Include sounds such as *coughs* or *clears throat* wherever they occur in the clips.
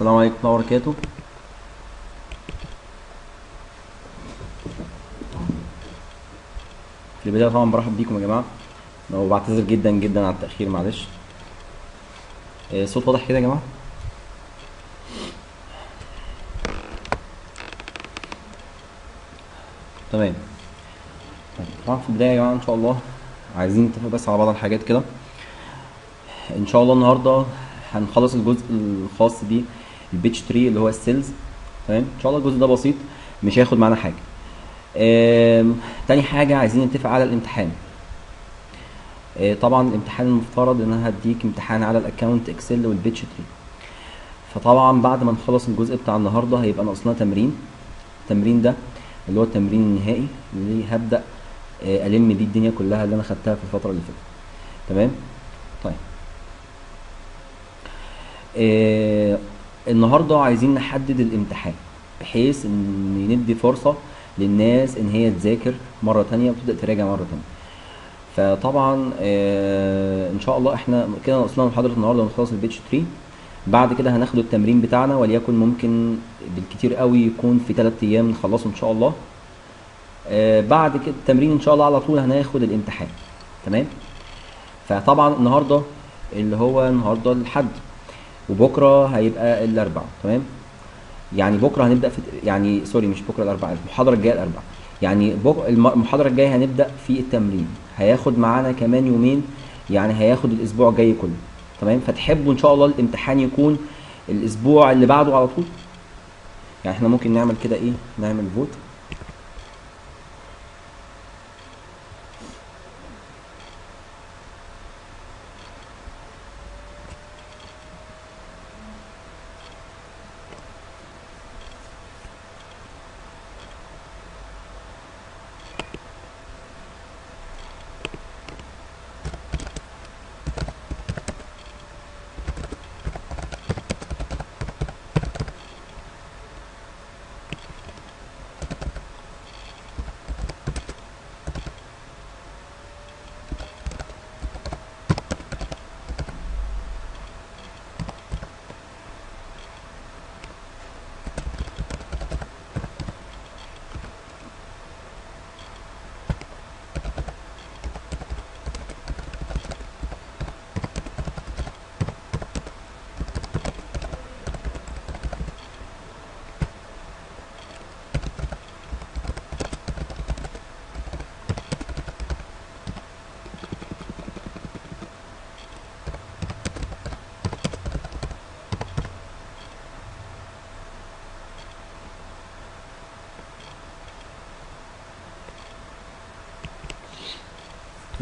السلام عليكم ورحمة الله وبركاته. في البداية طبعا برحب بيكم يا جماعة. وبعتذر جدا جدا على التأخير معلش. آه، الصوت واضح كده يا جماعة؟ تمام. طبعا في البداية يا جماعة إن شاء الله عايزين نتفق بس على بعض الحاجات كده. إن شاء الله النهارده هنخلص الجزء الخاص بال Peachtree اللي هو ال sales تمام؟ إن شاء الله الجزء ده بسيط مش هياخد معانا حاجة. تاني حاجة عايزين نتفق على الامتحان. آه، طبعا الامتحان المفترض إن أنا هديك امتحان على ال account Excel وال Peachtree. فطبعا بعد ما نخلص الجزء بتاع النهارده هيبقى ناقصنا تمرين. التمرين ده اللي هو التمرين النهائي اللي هبدأ آه، ألم بيه الدنيا كلها اللي أنا خدتها في الفترة اللي فاتت. تمام؟ طيب. آه النهارده عايزين نحدد الامتحان بحيث إن ندي فرصة للناس إن هي تذاكر مرة تانية وتبدأ تراجع مرة تانية. فطبعا آه إن شاء الله إحنا كده ناقصنا محاضره النهارده ونخلص البيتش 3 بعد كده هناخد التمرين بتاعنا وليكن ممكن بالكتير قوي يكون في 3 أيام نخلصه إن شاء الله. آه بعد كده التمرين إن شاء الله على طول هناخد الامتحان. تمام؟ فطبعا النهارده اللي هو النهارده الحد. وبكرة هيبقى الأربعاء تمام؟ يعني بكرة هنبدأ في يعني سوري مش بكرة الأربعاء المحاضرة الجاية الأربعاء. يعني المحاضرة الجاية هنبدأ في التمرين. هياخد معانا كمان يومين يعني هياخد الأسبوع الجاي كله تمام؟ فتحبوا إن شاء الله الامتحان يكون الأسبوع اللي بعده على طول؟ يعني إحنا ممكن نعمل كده إيه؟ نعمل فوت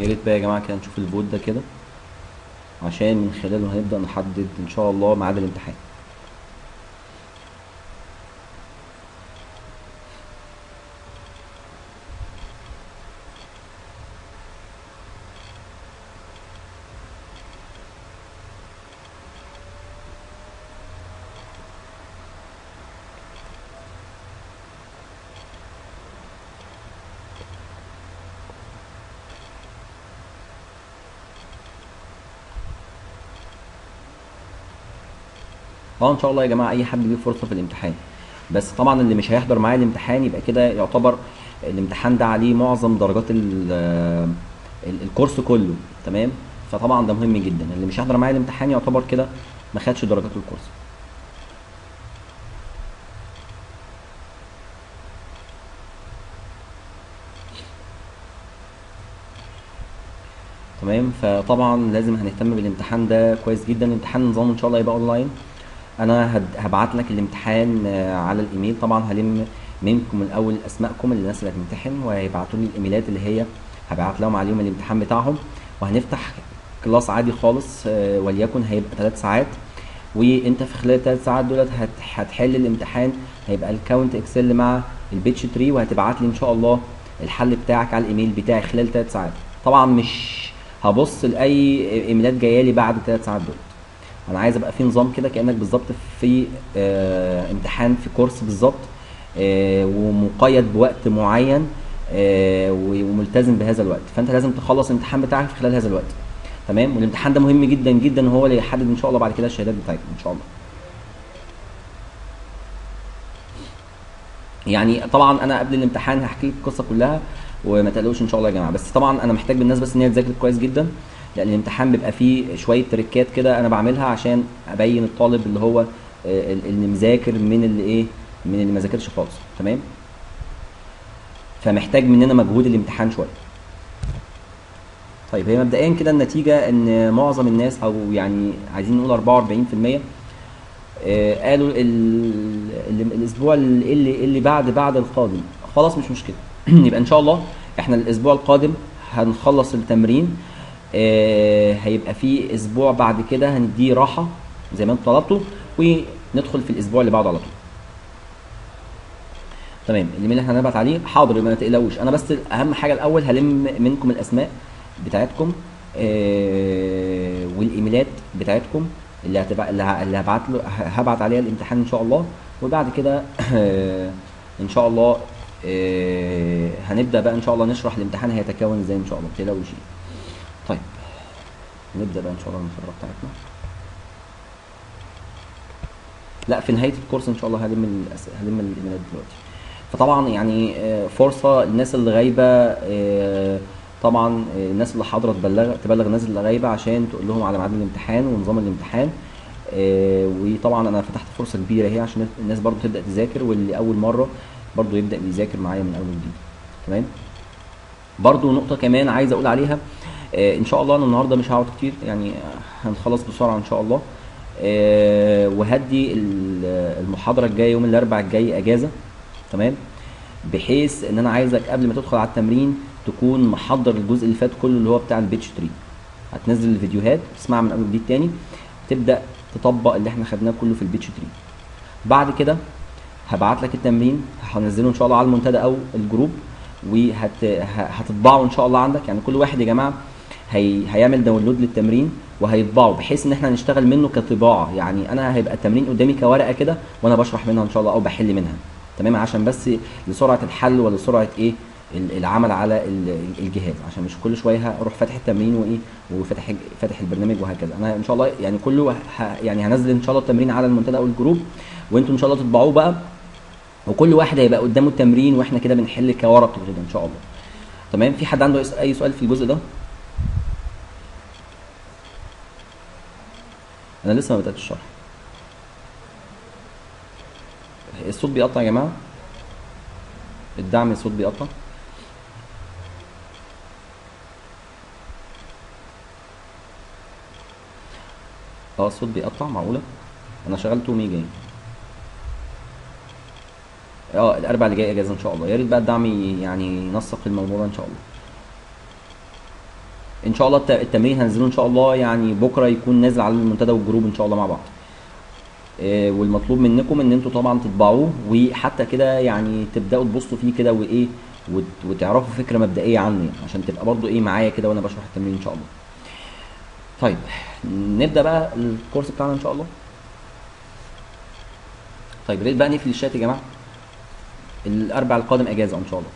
ريت بقى يا جماعة كده نشوف الفوت ده كده عشان من خلاله هنبدأ نحدد إن شاء الله ميعاد الامتحان. آه ان شاء الله يا جماعة أي حد ليه فرصة في الامتحان. بس طبعا اللي مش هيحضر معايا الامتحان يبقى كده يعتبر الامتحان ده عليه معظم درجات ال- الكورس كله تمام؟ فطبعا ده مهم جدا. اللي مش هيحضر معايا الامتحان يعتبر كده ما خدش درجات الكورس. تمام؟ فطبعا لازم هنهتم بالامتحان ده كويس جدا. الامتحان نظامه إن شاء الله يبقى أونلاين. أنا هبعت لك الامتحان آه، على الإيميل. طبعا هلم منكم الأول اسمائكم الناس اللي هتمتحن وهيبعتوا لي الإيميلات اللي هي هبعت لهم عليهم الامتحان بتاعهم. وهنفتح class عادي خالص آه، وليكن هيبقى ثلاث ساعات. وأنت في خلال الثلاث ساعات دولت هت- هتحل الامتحان. هيبقى ال account Excel مع ال Peachtree وهتبعت لي إن شاء الله الحل بتاعك على الإيميل بتاعي خلال ثلاث ساعات. طبعا مش هبص لأي إيميلات جاية لي بعد الثلاث ساعات دول. أنا عايز ابقى في نظام كده كأنك بالظبط في آه امتحان في كورس بالظبط آه ومقيد بوقت معين آه وملتزم بهذا الوقت. فأنت لازم تخلص الامتحان بتاعك في خلال هذا الوقت. تمام؟ والامتحان ده مهم جدا جدا هو اللي يحدد إن شاء الله بعد كده الشهادات بتاعتك إن شاء الله. يعني طبعا أنا قبل الامتحان هحكي لك القصة كلها وما تقلقوش إن شاء الله يا جماعة. بس طبعا أنا محتاج بالناس بس إن هي تذاكر كويس جدا. لأن الامتحان بيبقى فيه شوية تريكات كده أنا بعملها عشان أبين الطالب اللي هو آه، اللي مذاكر من اللي إيه من اللي ما ذاكرش خالص. تمام؟ فمحتاج مننا مجهود الامتحان شوية. طيب هي مبدئيا كده النتيجة إن معظم الناس أو يعني عايزين نقول 44% آه، قالوا ال- ال- الأسبوع اللي اللي بعد بعد القادم. خلاص مش مشكلة. *clears throat* يبقى إن شاء الله إحنا الأسبوع القادم هنخلص التمرين. هيبقى في أسبوع بعد كده هنديه راحة زي ما أنتوا طلبتوا وندخل في الأسبوع اللي بعده على طول. تمام الإيميل اللي هنبعت عليه حاضر ما تقلقوش. أنا بس أهم حاجة الأول هلم منكم الأسماء بتاعتكم آه والإيميلات بتاعتكم اللي هتبع اللي هبعت له هبعت عليها الامتحان إن شاء الله. وبعد كده آه إن شاء الله آه هنبدأ بقى إن شاء الله نشرح الامتحان هيتكون إزاي إن شاء الله. ما تقلقوش. نبدأ بقى إن شاء الله المحاضره بتاعتنا. لا في نهاية الكورس إن شاء الله هلم. هلم الإيميلات دلوقتي. فطبعا يعني آه، فرصه الناس اللي غايبه آه، طبعا آه، الناس اللي حاضرة تبلغ تبلغ الناس اللي غايبة عشان تقول لهم على ميعاد الامتحان ونظام الامتحان. وطبعا أنا فتحت فرصة كبيرة أهي عشان الناس برضو تبدأ تذاكر واللي أول مرة برضو يبدأ يذاكر معايا من أول وجديد. تمام؟ برضو نقطة كمان عايز أقول عليها. آه إن شاء الله أنا النهاردة مش هقعد كتير يعني هنخلص بسرعة إن شاء الله. آه وهدي ال- المحاضرة الجاية يوم الأربعاء الجاي أجازة تمام؟ بحيث إن أنا عايزك قبل ما تدخل على التمرين تكون محضر الجزء اللي فات كله اللي هو بتاع البيتش تري. هتنزل الفيديوهات تسمعها من أول وجديد تاني تبدأ تطبق اللي إحنا خدناه كله في ال Peachtree. بعد كده هبعت لك التمرين هنزله إن شاء الله على المنتدى أو ال group وهتطبعه إن شاء الله عندك. يعني كل واحد يا جماعة هي... هيعمل download للتمرين وهيطبعه بحيث إن إحنا نشتغل منه كطباعة. يعني أنا هيبقى التمرين قدامي كورقة كده وأنا بشرح منها إن شاء الله أو بحل منها. تمام؟ عشان بس لسرعة الحل ولسرعة إيه؟ ال- العمل على ال- الجهاز. عشان مش كل شوية هروح فاتح التمرين وإيه؟ وفاتح فاتح البرنامج وهكذا. أنا إن شاء الله يعني كله. يعني هنزل إن شاء الله التمرين على المنتدى أو الجروب وأنتم إن شاء الله تطبعوه بقى. وكل واحد هيبقى قدامه التمرين وإحنا كده بنحل كورق كده إن شاء الله. تمام؟ في حد عنده أي سؤال في الجزء ده؟ أنا لسه ما بدأتش الشرح. الصوت بيقطع يا جماعة؟ الدعم الصوت بيقطع؟ آه الصوت بيقطع معقولة؟ أنا شغلته mega يعني. آه الأربع اللي جاي إجازة إن شاء الله. يا ريت بقى الدعم يعني ينسق الموضوع إن شاء الله. ان شاء الله الت- التمرين هنزله ان شاء الله يعني بكرة يكون نازل على المنتدى وال group ان شاء الله مع بعض. آه، والمطلوب منكم ان أنتوا طبعا تطبعوه وحتى كده يعني تبدأوا تبصوا فيه كده وإيه وت- وتعرفوا فكرة مبدئية عنه عشان تبقى برضو إيه معايا كده وأنا بشرح التمرين إن شاء الله. طيب نبدأ بقى الكورس بتاعنا إن شاء الله. طيب يا ريت بقى نقفل الشات يا جماعة. الأربع القادم أجازة إن شاء الله.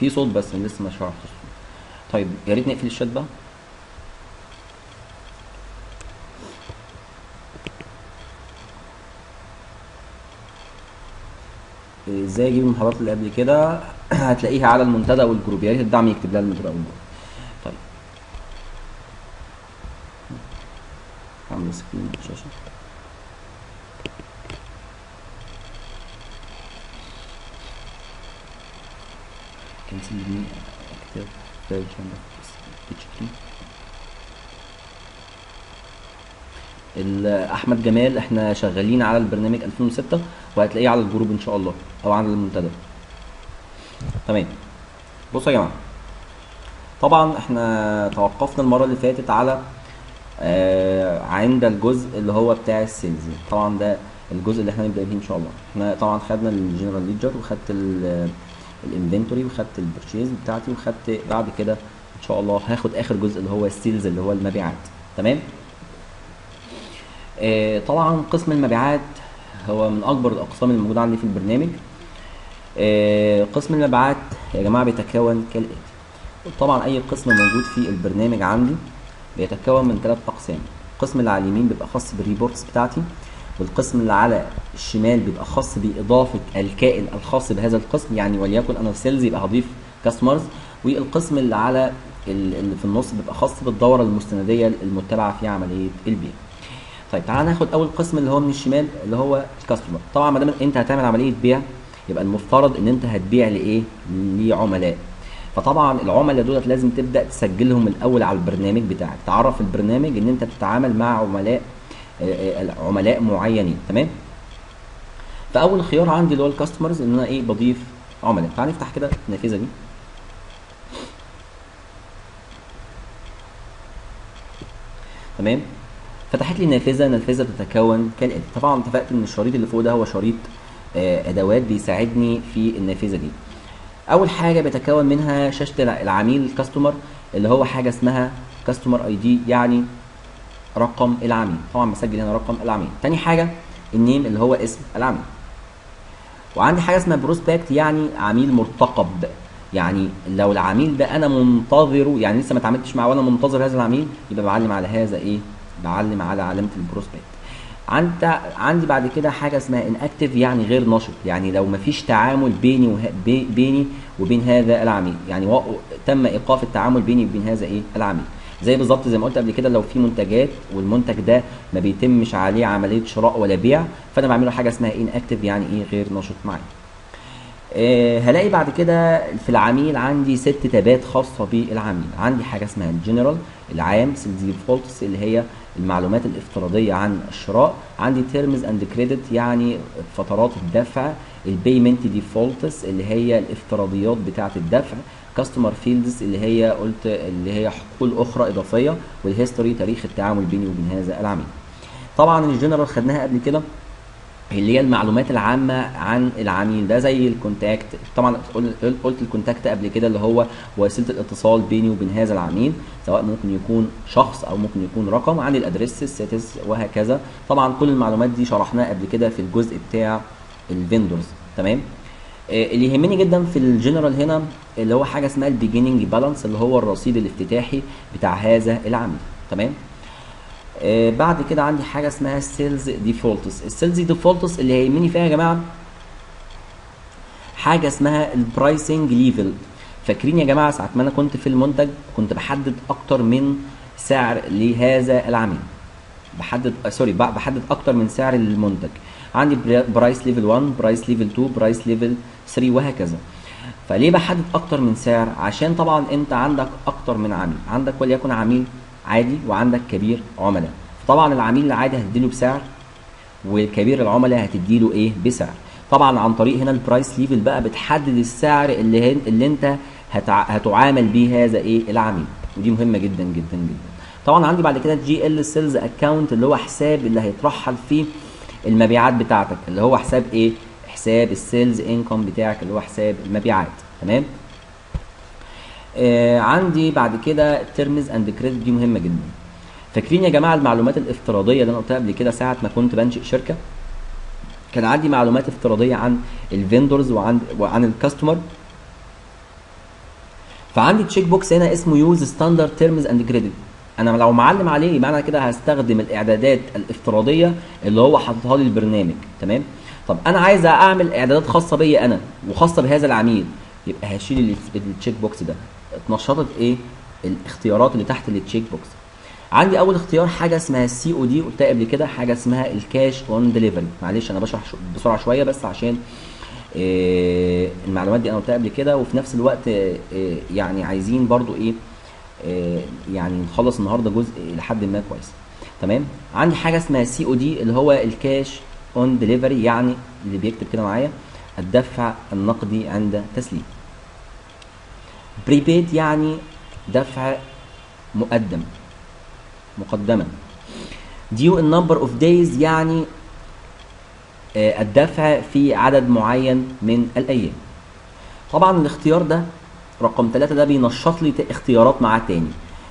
في صوت بس أنا لسه ما شرحتش. طيب يا ريت نقفل الشات بقى. إزاي أجيب المحاضرات اللي قبل كده؟ *clears throat* هتلاقيها على المنتدى وال group. يا ريت الدعم يكتب لها المنتدى وال group. طيب. اعمل screen الشاشة. Cancel me active version of this PHP ال- احمد جمال إحنا شغالين على البرنامج 2006 وهتلاقيه على الجروب ان شاء الله أو على المنتدى تمام بصوا يا جماعة طبعا إحنا توقفنا المره اللي فاتت على آه عند الجزء اللي هو بتاع السيلز طبعا ده الجزء اللي إحنا هنبدا فيه ان شاء الله إحنا طبعا خدنا الجنرال ليدجر وخدت ال inventory وخدت ال purchase بتاعتي وخدت بعد كده إن شاء الله هاخد آخر جزء اللي هو ال sales اللي هو المبيعات. تمام؟ آه طبعا قسم المبيعات هو من أكبر الأقسام اللي موجوده عندي في البرنامج. آه قسم المبيعات يا جماعة بيتكون كالآتي. طبعا أي قسم موجود في البرنامج عندي بيتكون من ثلاث أقسام. القسم اللي على اليمين بيبقى خاص بال reports بتاعتي. والقسم اللي على الشمال بيبقى خاص بإضافة الكائن الخاص بهذا القسم يعني وليكن أنا سيلز يبقى هضيف كاستمرز والقسم اللي على ال- اللي في النص بيبقى خاص بالدورة المستندية المتبعة في عملية البيع. طيب تعال ناخد أول قسم اللي هو من الشمال اللي هو الكاستمر طبعا ما دام أنت هتعمل عملية بيع يبقى المفترض إن أنت هتبيع لإيه؟ لعملاء. فطبعا العملاء دولت لازم تبدأ تسجلهم الأول على البرنامج بتاعك. تعرف البرنامج إن أنت بتتعامل مع عملاء عملاء معينين تمام؟ فأول خيار عندي اللي هو الكاستمرز إن أنا إيه بضيف عملاء. تعال نفتح كده النافذة دي. تمام؟ فتحت لي نافذة نافذة بتتكون كالآتي. طبعا اتفقت إن الشريط اللي فوق ده هو شريط آه، أدوات بيساعدني في النافذة دي. أول حاجة بيتكون منها شاشة الع- العميل الكاستمر اللي هو حاجة اسمها customer ID يعني رقم العميل. طبعا بسجل هنا رقم العميل. تاني حاجة ال name اللي هو اسم العميل. وعندي حاجة اسمها prospect يعني عميل مرتقب. يعني لو العميل ده أنا منتظره يعني لسه ما اتعاملتش معاه وأنا منتظر هذا العميل يبقى بعلم على هذا إيه؟ بعلم على علامة ال prospect. عندي عندي بعد كده حاجة اسمها inactive يعني غير نشط. يعني لو ما فيش تعامل بيني وه... بي... بيني وبين هذا العميل. يعني و... تم إيقاف التعامل بيني وبين هذا إيه؟ العميل. زي بالظبط زي ما قلت قبل كده لو في منتجات والمنتج ده ما بيتمش عليه عملية شراء ولا بيع فأنا بعمله حاجة اسمها inactive يعني إيه؟ غير نشط معايا. آه، هلاقي بعد كده في العميل عندي ست تابات خاصة بالعميل. عندي حاجة اسمها الجنرال العام sales defaults اللي هي المعلومات الافتراضية عن الشراء. عندي terms and credit يعني فترات الدفع ال payment defaults اللي هي الافتراضيات بتاعة الدفع. customer fields اللي هي قلت اللي هي حقول أخرى إضافية وال history تاريخ التعامل بيني وبين هذا العميل. طبعا الجنرال خدناها قبل كده اللي هي المعلومات العامة عن العميل ده زي ال contact طبعا قل- قلت ال contact قبل كده اللي هو وسيلة الاتصال بيني وبين هذا العميل سواء ممكن يكون شخص أو ممكن يكون رقم عن ال address ال cities وهكذا. طبعا كل المعلومات دي شرحناها قبل كده في الجزء بتاع ال vendors تمام؟ اللي يهمني جدا في الجنرال هنا اللي هو حاجة اسمها ال beginning balance اللي هو الرصيد الافتتاحي بتاع هذا العميل تمام؟ آه، بعد كده عندي حاجة اسمها ال sales defaults. ال sales defaults اللي هيهمني فيها يا جماعة حاجة اسمها ال pricing level. فاكرين يا جماعة ساعة ما أنا كنت في المنتج كنت بحدد أكتر من سعر لهذا العميل. بحدد آه، sorry بحدد أكتر من سعر للمنتج. عندي برا- price level 1 price level 2 price level 3 وهكذا. فليه بحدد أكتر من سعر؟ عشان طبعا أنت عندك أكتر من عميل. عندك وليكن عميل عادي وعندك كبير عملاء. فطبعا العميل العادي هتديله بسعر والكبير العملاء هتديله إيه؟ بسعر. طبعا عن طريق هنا ال price level بقى بتحدد السعر اللي هن اللي أنت هتع... هتعامل بيه هذا إيه؟ العميل. ودي مهمة جدا جدا جدا. طبعا عندي بعد كده GL sales account اللي هو حساب اللي هيترحل فيه المبيعات بتاعتك اللي هو حساب إيه؟ حساب ال sales income بتاعك اللي هو حساب المبيعات تمام؟ آه عندي بعد كده terms and credit دي مهمة جدا. فاكرين يا جماعة المعلومات الافتراضية اللي أنا قلتها قبل كده ساعة ما كنت بنشئ شركة؟ كان عندي معلومات افتراضية عن ال vendors وعن وعن ال customer فعندي check box هنا اسمه use standard terms and credit أنا لو معلم عليه يبقى أنا كده هستخدم الإعدادات الافتراضية اللي هو حاططها لي البرنامج تمام؟ طب أنا عايز أعمل إعدادات خاصة بيا أنا وخاصة بهذا العميل يبقى هشيل ال- ال check box ده. اتنشطت إيه؟ الاختيارات اللي تحت ال check box عندي أول اختيار حاجة اسمها ال COD قلتها قبل كده حاجة اسمها ال cash on delivery معلش أنا بشرح بسرعة شوية بس عشان آه، المعلومات دي أنا قلتها قبل كده وفي نفس الوقت آه، يعني عايزين برضو إيه؟ يعني نخلص النهارده جزء لحد ما كويس. تمام؟ عندي حاجة اسمها COD اللي هو ال cash on delivery يعني اللي بيكتب كده معايا الدفع النقدي عند تسليم. prepaid يعني دفع مقدم مقدما. due in number of days يعني آه، الدفع في عدد معين من الأيام. طبعا الاختيار ده رقم ثلاثة ده بينشط لي اختيارات معاه تاني.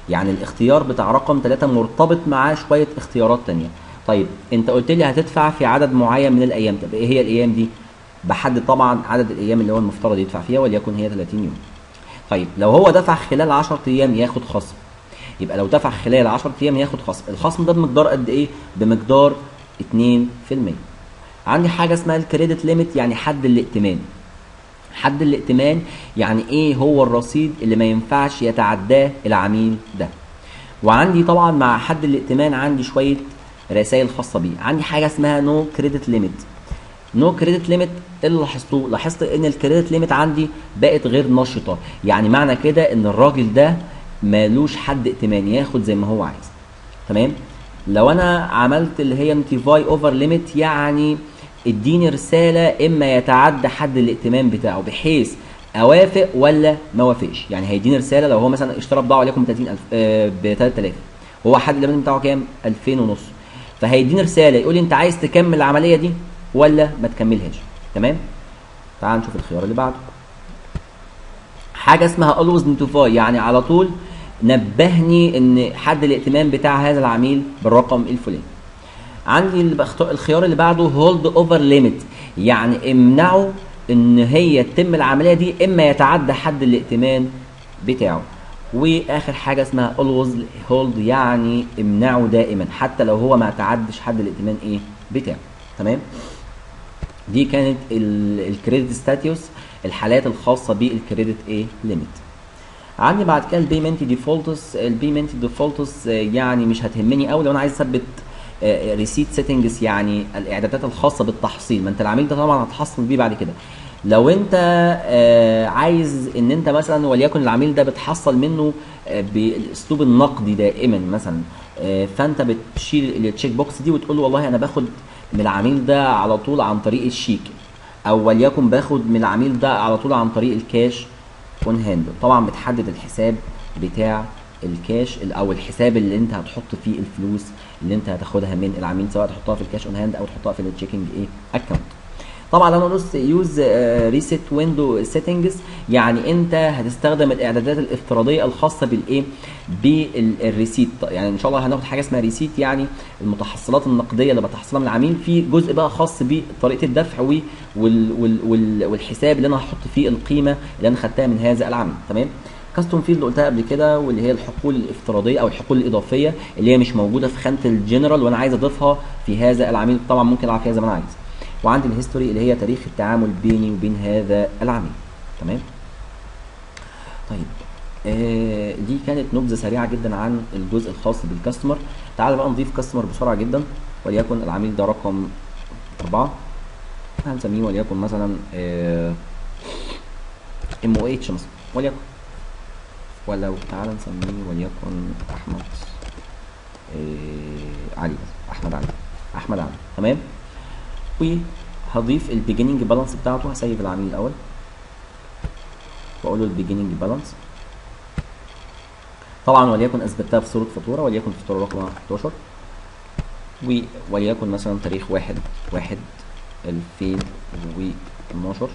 يعني الاختيار بتاع رقم ثلاثة مرتبط معاه شوية اختيارات تانية. طيب انت قلت لي هتدفع في عدد معين من الأيام. طب إيه هي الأيام دي؟ بحدد طبعا عدد الأيام اللي هو المفترض يدفع فيها وليكن هي 30 يوم. طيب لو هو دفع خلال 10 أيام ياخد خصم. يبقى لو دفع خلال 10 أيام ياخد خصم. الخصم ده بمقدار قد إيه؟ بمقدار 2% عندي حاجة اسمها ال credit limit يعني حد الائتمان. حد الائتمان يعني إيه هو الرصيد اللي ما ينفعش يتعداه العميل ده. وعندي طبعا مع حد الائتمان عندي شوية رسائل خاصة بيه. عندي حاجة اسمها no credit limit no credit limit اللي لاحظته لاحظت إن ال credit limit عندي بقت غير نشطة. يعني معنى كده إن الراجل ده مالوش حد ائتمان ياخد زي ما هو عايز. تمام؟ لو أنا عملت اللي هي notify over limit يعني اديني رسالة إما يتعدى حد الائتمان بتاعه بحيث أوافق ولا ما وافقش. يعني هيديني رسالة لو هو مثلا اشترى بضاعة وليكن ب 30000 آه ب 3000 وهو حد الائتمان بتاعه كام؟ 2000 ونص. فهيديني رسالة يقول لي أنت عايز تكمل العملية دي ولا ما تكملهاش؟ تمام؟ تعال نشوف الخيار اللي بعده. حاجة اسمها always notify يعني على طول نبهني إن حد الائتمان بتاع هذا العميل بالرقم الفلاني. عندي الخيار اللي بعده hold over limit يعني امنعه إن هي تتم العملية دي إما يتعدى حد الائتمان بتاعه. وآخر حاجة اسمها always hold يعني امنعه دائما حتى لو هو ما تعدش حد الائتمان إيه؟ بتاعه. تمام؟ دي كانت ال credit status الحالات الخاصة بال credit إيه؟ limit عندي بعد كده ال payment defaults ال payment defaults يعني مش هتهمني قوي لو أنا عايز أثبت receipt settings يعني الإعدادات الخاصة بالتحصيل ما أنت العميل ده طبعا هتحصل بيه بعد كده. لو أنت آه عايز إن أنت مثلا وليكن العميل ده بتحصل منه آه بالاسلوب النقدي دائما مثلا آه فأنت بتشيل ال check box دي وتقول له والله أنا باخد من العميل ده على طول عن طريق الشيك أو وليكن باخد من العميل ده على طول عن طريق ال cash on hand طبعا بتحدد الحساب بتاع الكاش أو الحساب اللي أنت هتحط فيه الفلوس اللي أنت هتاخدها من العميل سواء تحطها في ال cash on hand أو تحطها في ال checking إيه account طبعا أنا دوست use receipt window settings يعني أنت هتستخدم الإعدادات الافتراضية الخاصة بالايه بال receipt يعني إن شاء الله هناخد حاجة اسمها receipt يعني المتحصلات النقدية اللي بتحصلها من العميل في جزء بقى خاص بطريقة الدفع وال وال وال والحساب اللي أنا هحط فيه القيمة اللي أنا خدتها من هذا العميل. تمام؟ custom field قلتها قبل كده واللي هي الحقول الافتراضية أو الحقول الإضافية اللي هي مش موجودة في خانة الجنرال وأنا عايز أضيفها في هذا العميل. طبعا ممكن ألعب فيها زي ما أنا عايز. وعندي ال history اللي هي تاريخ التعامل بيني وبين هذا العميل. تمام؟ طيب. آه دي كانت نبذة سريعة جدا عن الجزء الخاص بالكاستمر تعال بقى نضيف كاستمر بسرعة جدا وليكن العميل ده رقم أربعة. هنسميه وليكن مثلا ام أو اتش مثلا. وليكن. ولو تعال نسميه وليكن احمد آه علي أحمد علي أحمد علي. تمام؟ وهضيف ال beginning balance بتاعته. هسيب العميل الأول. واقول له ال beginning balance طبعا وليكن أثبتها في صوره فاتوره وليكن فاتوره رقم 11 وليكن مثلا تاريخ واحد واحد 2012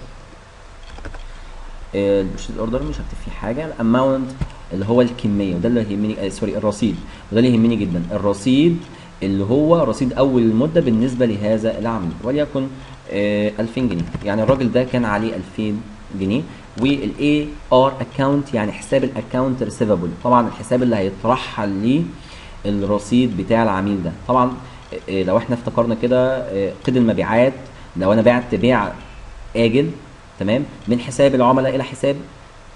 ال purchase order مش هكتب فيه حاجة. ال amount اللي هو الكمية وده اللي يهمني آه sorry الرصيد. وده اللي يهمني جدا. الرصيد اللي هو رصيد أول المده بالنسبة لهذا العميل وليكن آه 2000 جنيه. يعني الراجل ده كان عليه 2000 جنيه. وال AR account يعني حساب ال account receivable طبعا الحساب اللي هيترحل ليه الرصيد بتاع العميل ده. طبعا آه لو إحنا افتكرنا كده آه قيد المبيعات. لو أنا بعت بيع آجل تمام؟ من حساب العملاء إلى حساب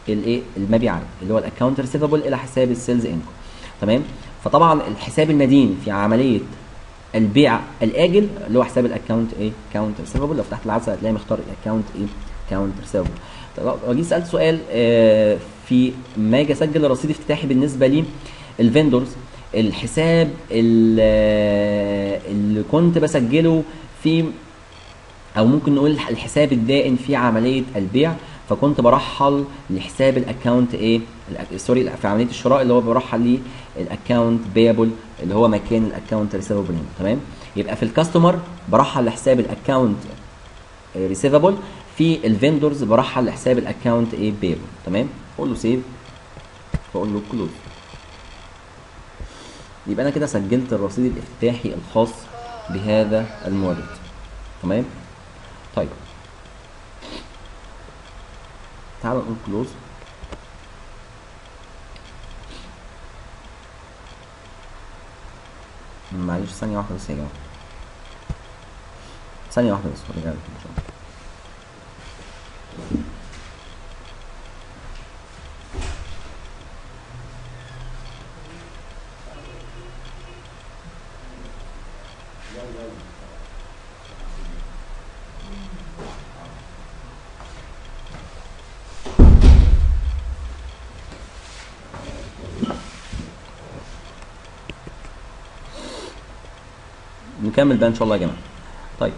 الايه المبيعات اللي هو ال account receivable إلى حساب ال sales income. تمام؟ فطبعا الحساب المدين في عملية البيع الآجل اللي هو حساب ال account إيه؟ account receivable لو فتحت العدسة هتلاقي مختار ال account إيه؟ account receivable طب جيت سألت سؤال آه في ما أجي اسجل الرصيد افتتاحي بالنسبة لي ال vendors الحساب اللي كنت بسجله في أو ممكن نقول الحساب الدائن في عملية البيع فكنت برحل لحساب ال account إيه؟ sorry في عملية الشراء اللي هو برحل ليه ال account payable اللي هو مكان ال account receivable تمام؟ يبقى في ال customer برحل لحساب ال account receivable في ال vendors برحل لحساب ال account إيه؟ payable تمام؟ أقول له save واقول له close يبقى أنا كده سجلت الرصيد الافتتاحي الخاص بهذا المورد. تمام؟ طيب. تعالوا نقول كلوز معلش ثانية واحدة بس يا جماعة. ثانية واحدة بس ورجع لك إن شاء الله. نكمل بقى إن شاء الله يا جماعة. طيب.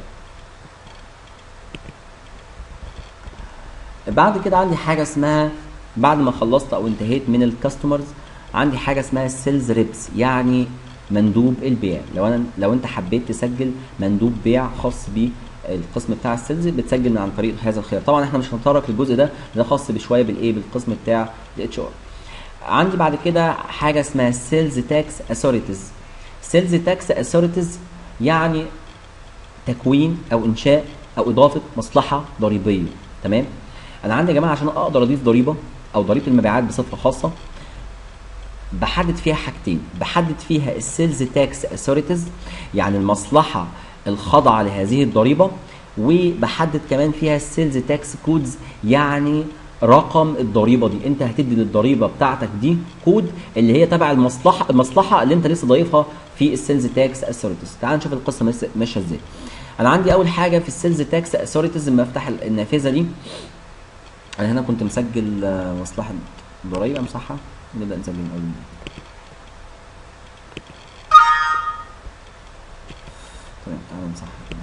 بعد كده عندي حاجة اسمها بعد ما خلصت أو انتهيت من ال customers عندي حاجة اسمها ال sales reps يعني مندوب البيع. لو أنا لو أنت حبيت تسجل مندوب بيع خاص بالقسم بتاع ال sales بتسجل من عن طريق هذا الخيار. طبعا إحنا مش هنتطرق للجزء ده ده خاص بشوية بالإيه؟ بالقسم بتاع ال HR عندي بعد كده حاجة اسمها sales tax authorities sales tax authorities يعني تكوين أو إنشاء أو إضافة مصلحة ضريبية. تمام؟ أنا عندي يا جماعة عشان أقدر أضيف ضريبة أو ضريبة المبيعات بصفة خاصة بحدد فيها حاجتين. بحدد فيها ال sales tax authorities يعني المصلحة الخاضعة لهذه الضريبة وبحدد كمان فيها ال sales tax codes يعني رقم الضريبة دي. انت هتدي للضريبة بتاعتك دي كود اللي هي تبع المصلحة المصلحة اللي انت لسه ضايفها في ال sales tax authorities. تعال نشوف القصة ماشية إزاي. أنا عندي اول حاجة في ال sales tax authorities لما افتح النافذة دي. أنا هنا كنت مسجل مصلحة ضريبة امسحها. ونبدا نسجل من أول. تمام تعالى نمسحها.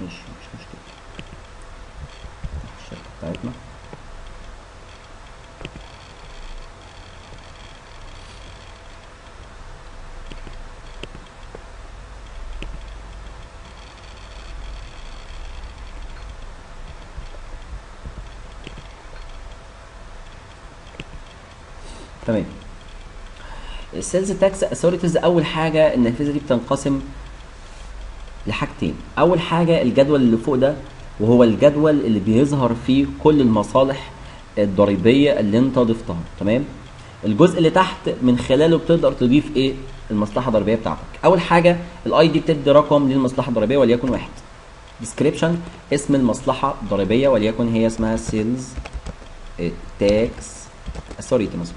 ماشي مش مشكلة. الشركة بتاعتنا. تمام. ال sales tax authorities أول حاجة النافذه دي بتنقسم لحاجتين. أول حاجة الجدول اللي فوق ده وهو الجدول اللي بيظهر فيه كل المصالح الضريبية اللي انت ضفتها تمام؟ الجزء اللي تحت من خلاله بتقدر تضيف إيه؟ المصلحة الضريبية بتاعتك. أول حاجة ال ID بتدي رقم للمصلحة الضريبية وليكن واحد. description اسم المصلحة الضريبية وليكن هي اسمها sales tax authority مثلا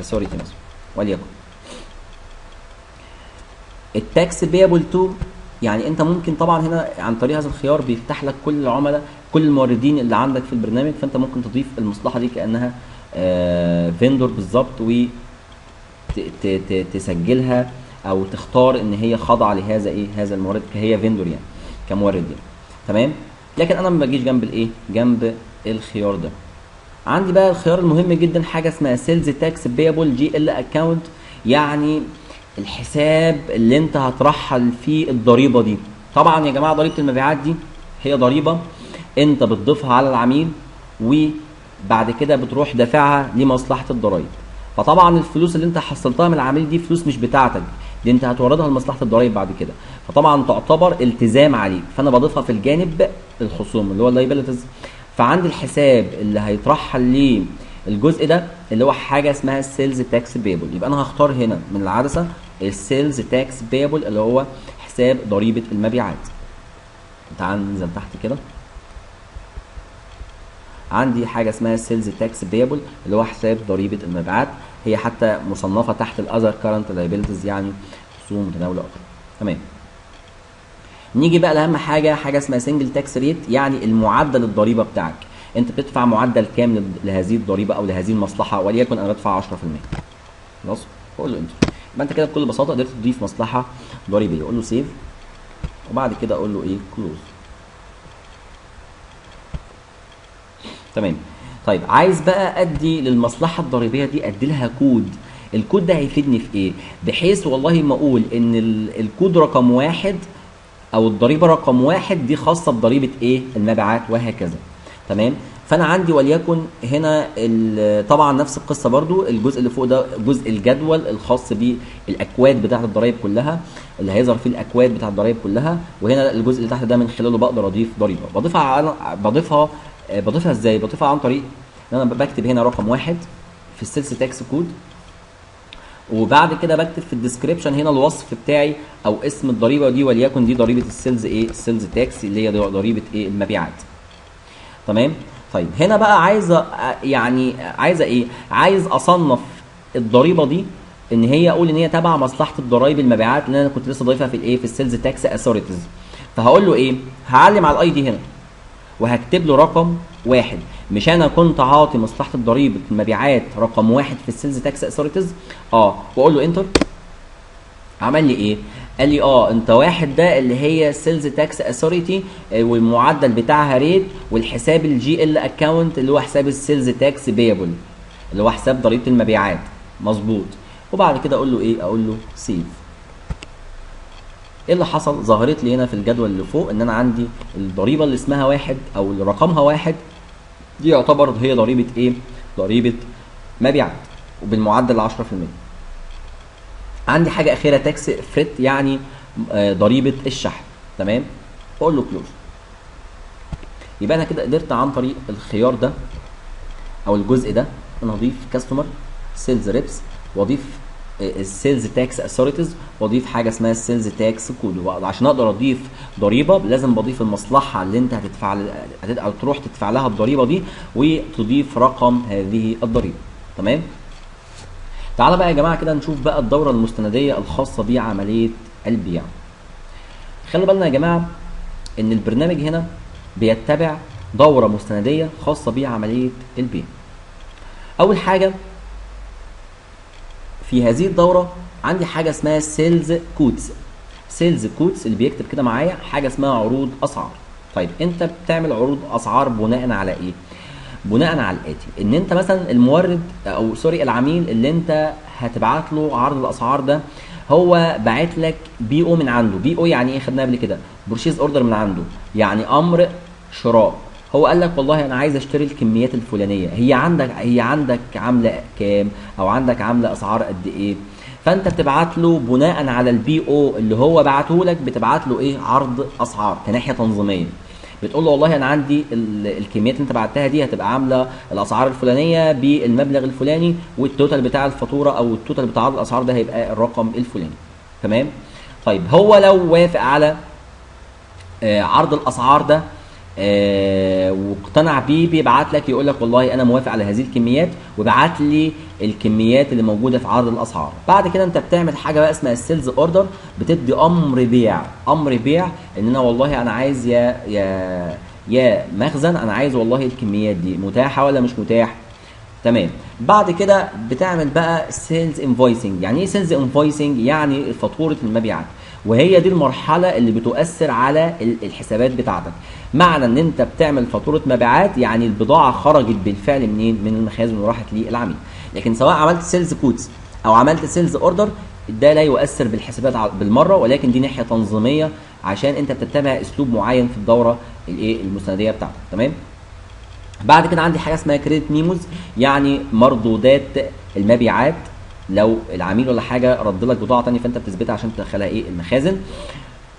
authority مثلا وليكن. ال tax payable to يعني انت ممكن طبعا هنا عن طريق هذا الخيار بيفتح لك كل العملاء كل الموردين اللي عندك في البرنامج فانت ممكن تضيف المصلحة دي كأنها vendor بالظبط و تسجلها أو تختار إن هي خاضعة لهذا إيه هذا المورد كهي vendor يعني كمورد يعني. تمام؟ لكن أنا ما بجيش جنب الإيه جنب الخيار ده. عندي بقى الخيار المهم جدا حاجة اسمها sales tax payable GL account يعني الحساب اللي انت هترحل فيه الضريبة دي. طبعا يا جماعة ضريبة المبيعات دي هي ضريبة انت بتضيفها على العميل وبعد كده بتروح دافعها لمصلحة الضرايب فطبعا الفلوس اللي انت حصلتها من العميل دي فلوس مش بتاعتك. دي انت هتوردها لمصلحة الضرايب بعد كده. فطبعا تعتبر التزام عليك فأنا بضيفها في الجانب الخصوم اللي هو ال liabilities فعندي الحساب اللي هيترحل ليه الجزء ده اللي هو حاجة اسمها ال sales tax payable يبقى أنا هختار هنا من العدسة ال sales tax payable اللي هو حساب ضريبة المبيعات. تعال ننزل تحت كده. عندي حاجة اسمها sales tax payable اللي هو حساب ضريبة المبيعات. هي حتى مصنفة تحت ال other current liabilities يعني خصوم متداوله أخرى تمام. نيجي بقى لأهم حاجة حاجة اسمها single tax rate يعني المعدل الضريبة بتاعك. انت بتدفع معدل كام لهذه الضريبة أو لهذه المصلحة وليكن أنا بدفع 10% خلاص؟ قول له enter يبقى انت كده بكل بساطة قدرت تضيف مصلحة ضريبيه قول له save وبعد كده أقول له إيه؟ close تمام. طيب عايز بقى أدي للمصلحة الضريبية دي أدي لها كود. الكود ده هيفيدني في إيه؟ بحيث والله ما أقول إن ال- الكود رقم واحد أو الضريبة رقم واحد دي خاصة بضريبة إيه؟ المبيعات وهكذا. تمام؟ فأنا عندي وليكن هنا طبعا نفس القصة برضو الجزء اللي فوق ده جزء الجدول الخاص بالأكواد بتاعة الضرائب كلها اللي هيظهر فيه الأكواد بتاعة الضرائب كلها وهنا الجزء اللي تحت ده من خلاله بقدر أضيف ضريبة. بضيفها بضيفها آه، بضيفها إزاي؟ بضيفها عن طريق إن أنا بكتب هنا رقم واحد في ال sales tax code وبعد كده بكتب في ال description هنا الوصف بتاعي أو اسم الضريبة دي وليكن دي ضريبة ال sales إيه؟ ال sales tax اللي هي ضريبة إيه؟ المبيعات. تمام؟ طيب هنا بقى عايزة يعني عايزة إيه؟ عايز أصنف الضريبة دي إن هي أقول إن هي تبع مصلحة الضرايب المبيعات اللي أنا كنت لسه ضايفها في الإيه؟ في ال sales tax authorities. فهقول له إيه؟ هعلم على ال ID هنا وهكتب له رقم واحد. مش أنا كنت عاطي مصلحة الضريبه المبيعات رقم واحد في ال sales tax authorities؟ آه. وأقول له enter. عمل لي إيه؟ قال لي آه أنت واحد ده اللي هي sales tax authority والمعدل بتاعها rate والحساب ال GL account اللي هو حساب ال sales tax payable اللي هو حساب ضريبة المبيعات مظبوط وبعد كده أقول له إيه؟ أقول له save إيه اللي حصل؟ ظهرت لي هنا في الجدول اللي فوق إن أنا عندي الضريبة اللي اسمها واحد أو اللي رقمها واحد دي يعتبر هي ضريبة إيه؟ ضريبة مبيعات وبالمعدل 10% عندي حاجة أخيرة tax freight يعني آه، ضريبة الشحن. تمام؟ أقول له close يبقى أنا كده قدرت عن طريق الخيار ده أو الجزء ده أنا اضيف customer sales reps وأضيف ال sales tax authorities وأضيف حاجة اسمها ال sales tax code عشان أقدر أضيف ضريبة لازم بضيف المصلحة اللي أنت هتدفع هتد- أو تروح تدفع لها الضريبة دي وتضيف رقم هذه الضريبة. تمام؟ تعالى بقى يا جماعة كده نشوف بقى الدورة المستندية الخاصة بعملية البيع. خلي بالنا يا جماعة إن البرنامج هنا بيتبع دورة مستندية خاصة بعملية البيع. أول حاجة في هذه الدورة عندي حاجة اسمها sales quotes sales quotes اللي بيكتب كده معايا حاجة اسمها عروض أسعار. طيب أنت بتعمل عروض أسعار بناء على إيه؟ بناء على الآتي. إن أنت مثلا المورد أو sorry العميل اللي أنت هتبعت له عرض الأسعار ده هو باعت لك PO من عنده. PO يعني إيه؟ خدناها قبل كده. purchase order من عنده. يعني أمر شراء هو قال لك والله أنا عايز أشتري الكميات الفلانية. هي عندك هي عندك عاملة كام؟ أو عندك عاملة أسعار قد إيه؟ فأنت بتبعت له بناء على ال PO اللي هو بعته لك بتبعت له إيه؟ عرض أسعار كناحية تنظيمية. بتقول له والله أنا عندي ال- الكميات اللي أنت بعتها دي هتبقى عاملة الأسعار الفلانية بالمبلغ الفلاني وال total بتاع الفاتورة أو ال total بتاع عرض الأسعار ده هيبقى الرقم الفلاني. تمام؟ طيب هو لو وافق على آه، عرض الأسعار ده آه، واقتنع بيه بيبعت لك يقول لك والله أنا موافق على هذه الكميات وبعت لي الكميات اللي موجودة في عرض الأسعار. بعد كده أنت بتعمل حاجة بقى اسمها ال sales order بتدي أمر بيع. أمر بيع إن أنا والله أنا عايز يا يا يا مخزن أنا عايز والله الكميات دي. متاحة ولا مش متاح؟ تمام. بعد كده بتعمل بقى sales invoicing يعني إيه sales invoicing يعني فاتورة المبيعات. وهي دي المرحلة اللي بتؤثر على ال- الحسابات بتاعتك. معنى ان انت بتعمل فاتورة مبيعات يعني البضاعة خرجت بالفعل منين؟ من المخازن وراحت للعميل. لكن سواء عملت sales quotes أو عملت sales order ده لا يؤثر بالحسابات بالمرة ولكن دي ناحية تنظيمية عشان انت بتتبع اسلوب معين في الدورة الايه؟ المستندية بتاعتك. تمام؟ بعد كده عندي حاجة اسمها credit memos يعني مردودات المبيعات. لو العميل ولا حاجة رد لك بضاعة تانية فانت بتثبتها عشان تدخلها إيه؟ المخازن.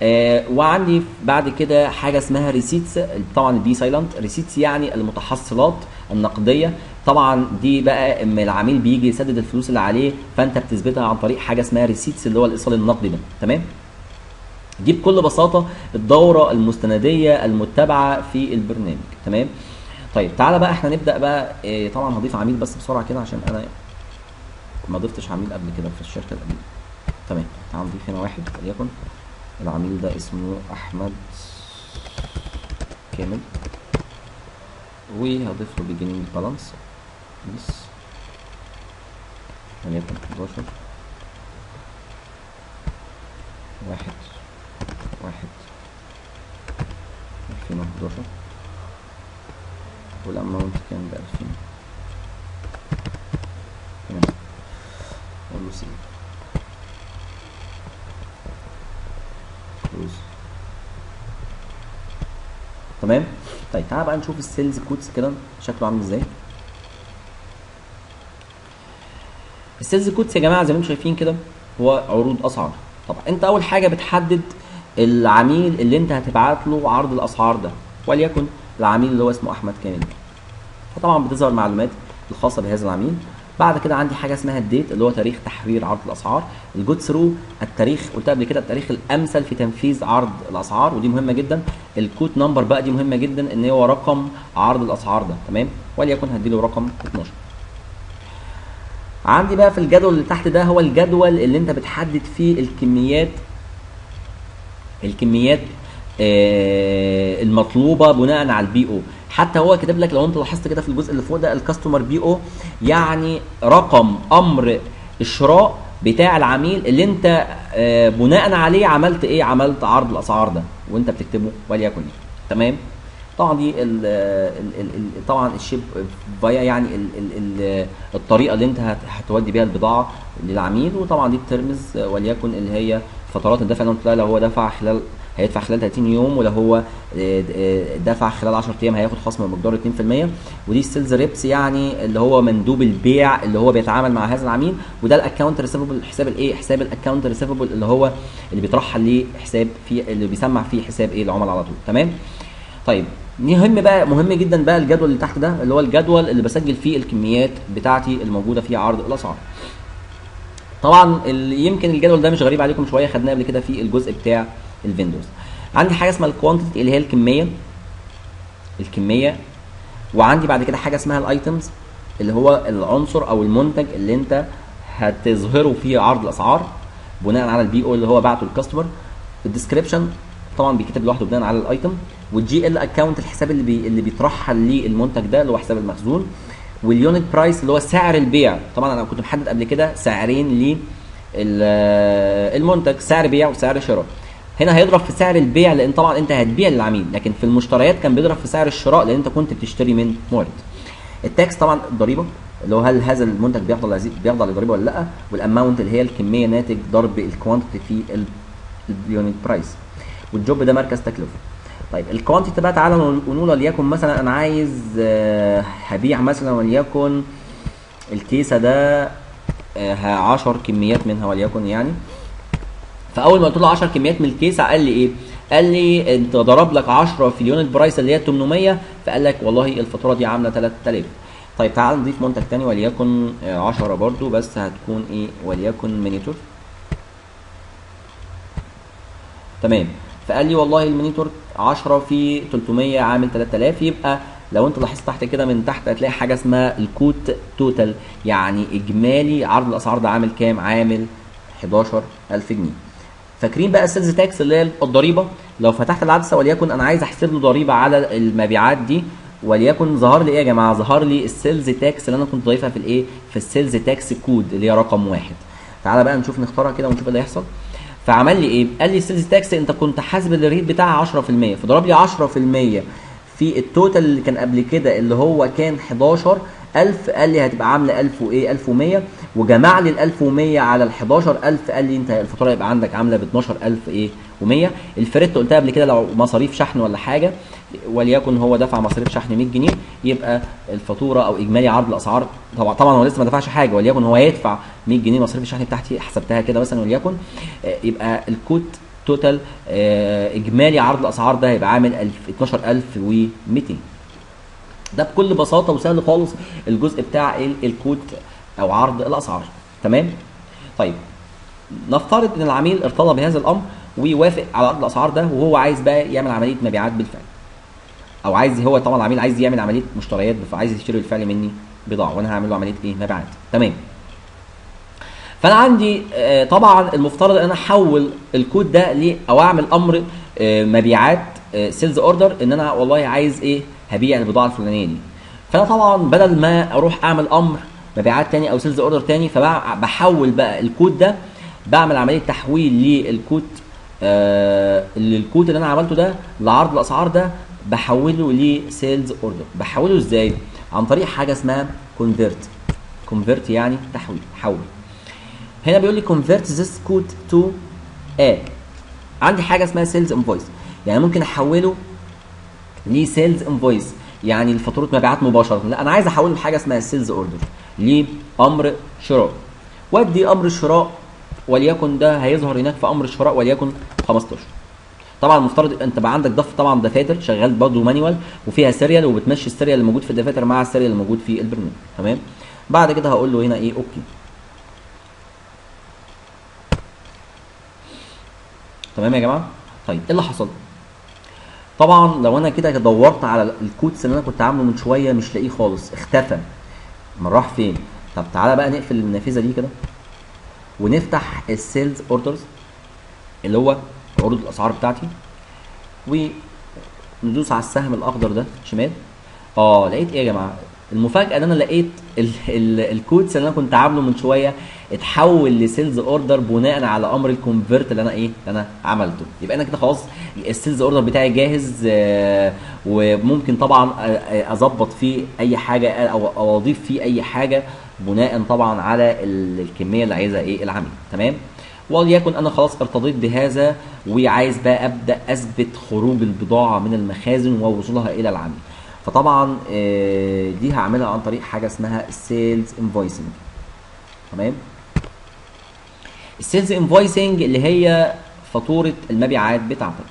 آه وعندي بعد كده حاجة اسمها receipts طبعا البي سايلنت receipts يعني المتحصلات النقدية. طبعا دي بقى اما العميل بيجي يسدد الفلوس اللي عليه فأنت بتثبتها عن طريق حاجة اسمها receipts اللي هو الإيصال النقدي ده. تمام؟ دي بكل بساطة الدورة المستندية المتبعة في البرنامج. تمام؟ طيب تعالى بقى إحنا نبدأ بقى. إيه طبعا هضيف عميل بس بسرعة كده عشان أنا ما ضفتش عميل قبل كده في الشركة القديمة. تمام تعال نضيف هنا واحد وليكن. العميل ده اسمه أحمد كامل. وهضيف له beginning بالانس بس وليكن 11 واحد. واحد. 2011 وال amount كان ب 2000 تمام. أقول له close تمام؟ طيب تعالى بقى نشوف ال sales quotes كده شكله عامل إزاي. ال sales quotes يا جماعة زي ما أنتم شايفين كده هو عروض أسعار. طبعا انت أول حاجة بتحدد العميل اللي انت هتبعت له عرض الأسعار ده وليكن العميل اللي هو اسمه أحمد كامل. فطبعا بتظهر معلومات الخاصة بهذا العميل. بعد كده عندي حاجة اسمها ال date اللي هو تاريخ تحرير عرض الأسعار. ال good thru التاريخ قلت قبل كده التاريخ الأمثل في تنفيذ عرض الأسعار ودي مهمة جدا. ال quote number بقى دي مهمة جدا إن هو رقم عرض الأسعار ده تمام؟ وليكن هديله رقم 12 عندي بقى في الجدول اللي تحت ده هو الجدول اللي أنت بتحدد فيه الكميات الكميات آه المطلوبة بناء على البي أو حتى هو كاتب لك لو انت لاحظت كده في الجزء اللي فوق ده الكاستمر بي أو يعني رقم أمر الشراء بتاع العميل اللي انت آه بناء عليه عملت إيه؟ عملت عرض الأسعار ده وانت بتكتبه وليكن. تمام؟ طبعا دي ال ال ال طبعا ال ship via يعني ال ال ال الطريقة اللي انت هتودي بيها البضاعة للعميل وطبعا دي ال terms وليكن اللي هي فترات الدفع. اللي قلت لو هو دفع خلال هيدفع خلال 30 يوم ولو هو دفع خلال 10 أيام هياخد خصم بمقدار 2% ودي ال sales reps يعني اللي هو مندوب البيع اللي هو بيتعامل مع هذا العميل. وده ال account receivable حساب الإيه؟ حساب ال account receivable اللي هو اللي بيترحل لحساب في اللي بيسمع فيه حساب إيه؟ العملاء على طول. تمام؟ طيب مهم بقى مهم جدا بقى الجدول اللي تحت ده اللي هو الجدول اللي بسجل فيه الكميات بتاعتي الموجودة في عرض الأسعار. طبعا يمكن الجدول ده مش غريب عليكم شوية خدناه قبل كده في الجزء بتاع ال vendors عندي حاجة اسمها ال quantity اللي هي الكمية الكمية. وعندي بعد كده حاجة اسمها ال items اللي هو العنصر أو المنتج اللي أنت هتظهره في عرض الأسعار بناء على ال PO اللي هو بعته ال customer ال description طبعا بيكتب لوحده بناء على ال item وال GL account الحساب اللي بي اللي بيترحل للمنتج ده اللي هو حساب المخزون. وال unit price اللي هو سعر البيع. طبعا أنا كنت محدد قبل كده سعرين للمنتج سعر بيع وسعر شراء. هنا هيضرب في سعر البيع لأن طبعا انت هتبيع للعميل لكن في المشتريات كان بيضرب في سعر الشراء لأن انت كنت بتشتري من مورد ال tax طبعا الضريبه اللي هو هل هذا المنتج بيخضع بيخضع للضريبه ولا لأ؟ وال amount اللي هي الكمية ناتج ضرب ال quantity في ال unit price وال job ده مركز تكلفة. طيب ال quantity بقى تعالى نقول وليكن مثلا أنا عايز هبيع مثلا وليكن الكيسة ده 10 كميات منها وليكن يعني. فأول ما قلت له 10 كميات من الكيسه قال لي إيه؟ قال لي أنت ضرب لك 10 في ال unit price اللي هي 800 فقال لك والله الفاتورة دي عاملة 3000 طيب تعال نضيف منتج تاني وليكن 10 برضو بس هتكون إيه وليكن monitor تمام فقال لي والله ال monitor 10 في 300 عامل 3000 يبقى لو أنت لاحظت تحت كده من تحت هتلاقي حاجة اسمها ال quote total يعني إجمالي عرض الأسعار ده عامل كام؟ عامل 11000 جنيه. فاكرين بقى ال sales tax اللي هي الضريبة لو فتحت العدسة وليكن أنا عايز أحسب له ضريبة على المبيعات دي وليكن ظهر لي إيه يا جماعة؟ ظهر لي ال sales tax اللي أنا كنت ضايفها في الإيه؟ في ال sales tax code اللي هي رقم واحد. تعالى بقى نشوف نختارها كده ونشوف اللي هيحصل. فعمل لي إيه؟ قال لي ال sales tax أنت كنت حاسب ال rate بتاعها 10% فضرب لي 10% في ال total اللي كان قبل كده اللي هو كان 11000 قال لي هتبقى عاملة 1000 وإيه 1100 وجمع لي ال 1100 على ال 11000 قال لي أنت الفاتورة يبقى عندك عاملة ب 12000 إيه و100 ال freight قلتها قبل كده لو مصاريف شحن ولا حاجة وليكن هو دفع مصاريف شحن 100 جنيه يبقى الفاتورة أو إجمالي عرض الأسعار طبعا طبعا هو لسه ما دفعش حاجة وليكن هو هيدفع 100 جنيه مصاريف الشحن بتاعتي حسبتها كده مثلا وليكن يبقى ال quote total إجمالي عرض الأسعار ده هيبقى عامل 12200 ده بكل بساطة وسهل خالص الجزء بتاع ال quote أو عرض الأسعار. تمام؟ طيب. نفترض إن العميل ارتضى بهذا الأمر ويوافق على عرض الأسعار ده وهو عايز بقى يعمل عملية مبيعات بالفعل. أو عايز هو طبعا العميل عايز يعمل عملية مشتريات عايز يشتري بالفعل مني بضاعة وأنا هعمل له عملية إيه؟ مبيعات. تمام. فأنا عندي طبعا المفترض إن أنا أحول ال quote ده ل أو أعمل أمر مبيعات sales order إن أنا والله عايز إيه؟ هبيع البضاعة الفلانية دي. فأنا طبعا بدل ما أروح أعمل أمر مبيعات تاني أو sales order تاني فبحول بقى ال quote ده بعمل عملية تحويل لل quote آه ال quote اللي أنا عملته ده لعرض الأسعار ده بحوله ل sales order بحوله إزاي؟ عن طريق حاجة اسمها convert convert يعني تحويل حول. هنا بيقول لي convert this quote to a. عندي حاجة اسمها sales invoice. يعني ممكن أحوله ل sales invoice يعني الفاتوره مبيعات مباشرة. لا أنا عايز أحوله لحاجة اسمها ال sales order ليه أمر شراء. ودي أمر الشراء وليكن ده هيظهر هناك في أمر الشراء وليكن 15 طبعا المفترض أنت بقى عندك ضف طبعا دفاتر شغال برضه manual وفيها serial وبتمشي ال serial اللي موجود في الدفاتر مع ال serial اللي موجود في البرنامج تمام؟ بعد كده هقول له هنا إيه؟ okay. تمام يا جماعة؟ طيب إيه اللي حصل؟ طبعا لو أنا كده دورت على ال quotes اللي أنا كنت عامله من شوية مش لاقيه خالص اختفى. ما راح فين؟ طب تعالى بقى نقفل النافذة دي كده. ونفتح ال sales orders اللي هو عروض الأسعار بتاعتي. وندوس على السهم الأخضر ده شمال. آه لقيت إيه يا جماعة؟ المفاجأة إن أنا لقيت ال ال ال quotes اللي أنا كنت عامله من شوية اتحول ل sales order بناء على أمر ال convert اللي أنا إيه اللي أنا عملته. يبقى أنا كده خلاص ال sales order بتاعي جاهز آه وممكن طبعا أظبط فيه أي حاجة أو أضيف فيه أي حاجة بناء طبعا على الكمية اللي عايزها إيه العميل. تمام؟ وليكن أنا خلاص ارتضيت بهذا وعايز بقى أبدأ أثبت خروج البضاعة من المخازن ووصولها إلى العميل. فطبعا دي هعملها عن طريق حاجة اسمها ال sales invoicing تمام؟ ال sales invoicing اللي هي فاتورة المبيعات بتاعتك.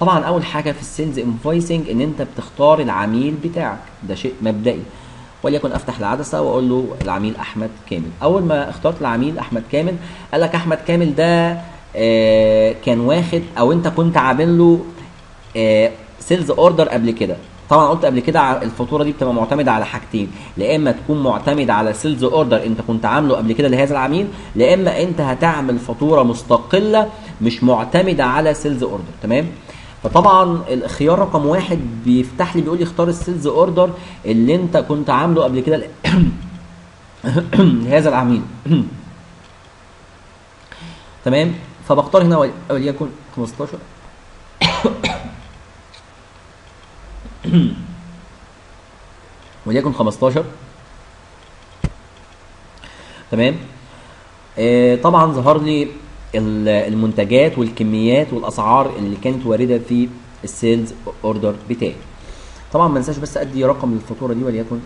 طبعا أول حاجة في ال sales invoicing إن أنت بتختار العميل بتاعك. ده شيء مبدئي. وليكن أفتح العدسة وأقول له العميل أحمد كامل. أول ما اخترت العميل أحمد كامل قال لك أحمد كامل ده آه كان واخد أو أنت كنت عامل له آه sales order قبل كده. طبعا قلت قبل كده الفاتورة دي بتبقى معتمدة على حاجتين لا إما تكون معتمدة على sales order أنت كنت عامله قبل كده لهذا العميل لا إما أنت هتعمل فاتورة مستقلة مش معتمدة على sales order تمام؟ فطبعا الخيار رقم واحد بيفتح لي بيقول لي اختار ال sales order اللي أنت كنت عامله قبل كده لهذا *coughs* العميل. *coughs* تمام؟ فبختار هنا وليكن 15 *clears throat* وليكن 15 تمام؟ آه طبعا ظهر لي المنتجات والكميات والأسعار اللي كانت واردة في ال sales order بتاعي. طبعا ما انساش بس أدي رقم للفاتوره دي وليكن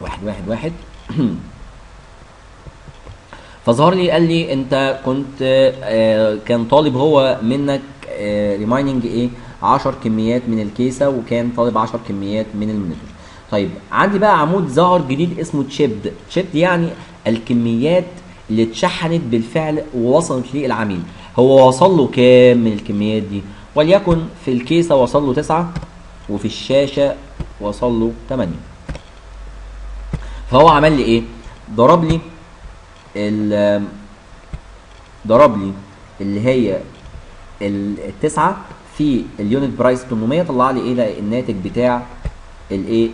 واحد واحد واحد. *clears throat* فظهر لي قال لي أنت كنت آه كان طالب هو منك آه remaining إيه؟ 10 كميات من الكيسة وكان طالب 10 كميات من ال monitor. طيب عندي بقى عمود ظهر جديد اسمه shipped. shipped يعني الكميات اللي اتشحنت بالفعل ووصلت للعميل. هو وصل له كام من الكميات دي؟ وليكن في الكيسة وصل له 9 وفي الشاشة وصل له 8 فهو عمل لي إيه؟ ضرب لي ال ضرب لي اللي هي التسعه في ال unit price 800 طلع لي إيه الناتج بتاع الإيه؟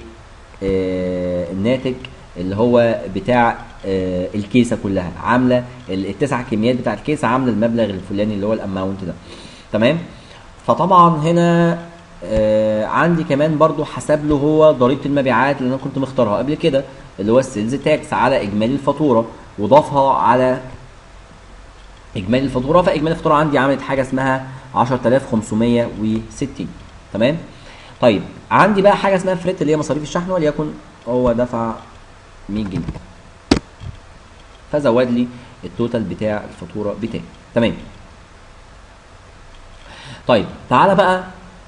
آه الناتج اللي هو بتاع آه الكيسة كلها. عاملة التسع كميات بتاع الكيسة عاملة المبلغ الفلاني اللي هو ال amount ده. تمام؟ فطبعا هنا آه عندي كمان برضو حسب له هو ضريبة المبيعات اللي أنا كنت مختارها قبل كده اللي هو ال sales tax على إجمالي الفاتورة وضافها على إجمالي الفاتورة. فإجمالي الفاتورة عندي عملت حاجة اسمها 10560 تمام؟ طيب عندي بقى حاجة اسمها freight اللي هي مصاريف الشحن وليكن هو دفع 100 جنيه. فزود لي ال total بتاع الفاتورة بتاعي. تمام؟ طيب تعالى بقى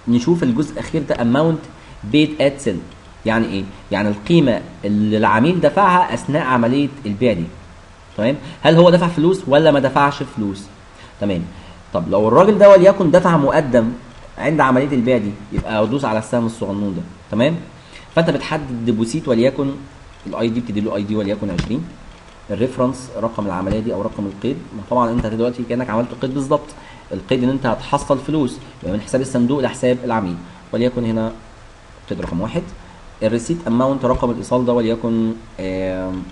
نشوف الجزء الأخير ده amount paid at sale يعني إيه؟ يعني القيمة اللي العميل دفعها أثناء عملية البيع دي. تمام؟ هل هو دفع فلوس ولا ما دفعش فلوس؟ تمام. طب لو الراجل ده وليكن دفع مقدم عند عملية البيع دي يبقى ادوس على السهم الصغنون ده تمام؟ فأنت بتحدد deposit وليكن ال ID بتدي له ID وليكن 20 ال reference رقم العملية دي أو رقم القيد. طبعا أنت دلوقتي كأنك عملت قيد بالظبط. القيد إن أنت هتحصل فلوس يعني من حساب الصندوق لحساب العميل. وليكن هنا قيد رقم واحد. ال receipt amount رقم الإيصال ده وليكن 20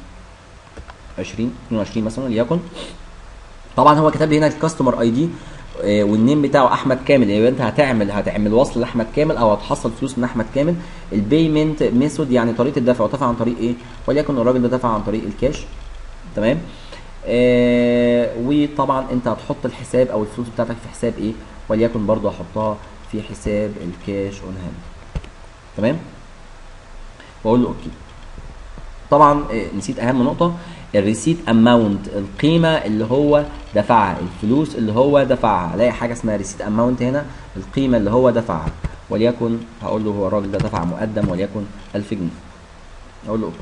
22 مثلا وليكن طبعا هو كتب لي هنا ال customer ID وال name بتاعه أحمد كامل. يبقى أنت هتعمل هتعمل وصل لأحمد كامل أو هتحصل فلوس من أحمد كامل. ال payment method يعني طريقة الدفع ودفع عن طريق إيه؟ وليكن الراجل ده دفع عن طريق الكاش تمام؟ آه وطبعا أنت هتحط الحساب أو الفلوس بتاعتك في حساب إيه؟ وليكن برضو هحطها في حساب ال cash on hand تمام؟ وأقول له okay. طبعا آه، نسيت أهم نقطة. ال receipt amount القيمة اللي هو دفعها الفلوس اللي هو دفعها. ألاقي حاجة اسمها receipt amount هنا القيمة اللي هو دفعها. وليكن هقول له هو الراجل ده دفع مقدم وليكن 1000 جنيه. أقول له أوكي.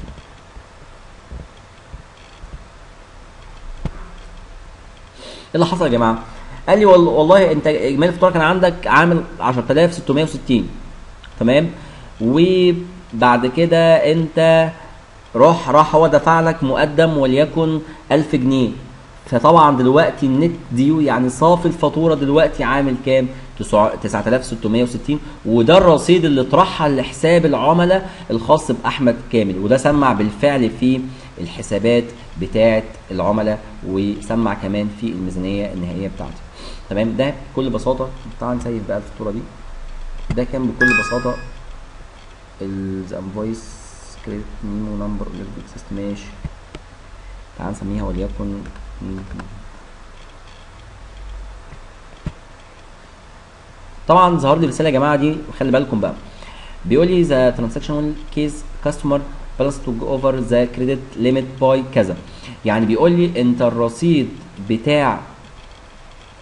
إيه اللي حصل يا جماعة؟ قال لي والله, أنت إجمالي الفاتوره كان عندك عامل 10660 تمام؟ وبعد كده أنت راح راح هو دفع لك مقدم وليكن 1000 جنيه. فطبعا دلوقتي ال net due يعني صافي الفاتورة دلوقتي عامل كام؟ تسع- 9660 وده الرصيد اللي اترحل لحساب العملاء الخاص بأحمد كامل. وده سمع بالفعل في الحسابات بتاعه العملاء وسمع كمان في الميزانية النهائية بتاعتي تمام؟ ده بكل بساطة تعال ن save بقى الفاتورة دي. ده كان بكل بساطة ال invoice credit memo number system ماشي. تعال نسميها وليكن. طبعا ظهر لي رسالة يا جماعة دي وخلي بالكم بقى. بيقول لي the transaction causes customer balance to over the credit limit by كذا. يعني بيقول لي انت الرصيد بتاع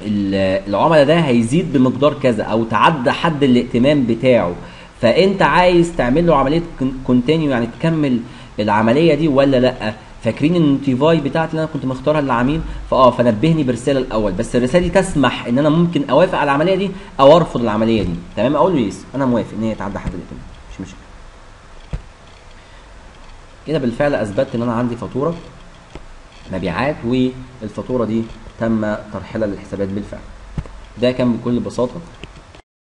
ال- العملاء ده هيزيد بمقدار كذا أو تعدى حد الائتمان بتاعه. فأنت عايز تعمل له عملية continue يعني تكمل العملية دي ولا لأ؟ فاكرين ال notify بتاعتي اللي أنا كنت مختارها للعميل؟ فآه فنبهني برسالة الأول. بس الرسالة دي تسمح إن أنا ممكن أوافق على العملية دي أو أرفض العملية دي. تمام أقول له yes أنا موافق إن هي تعدى حد الائتمان مش مشكلة. كده بالفعل أثبتت إن أنا عندي فاتورة مبيعات والفاتورة دي تم ترحيلها للحسابات بالفعل. ده كان بكل بساطة.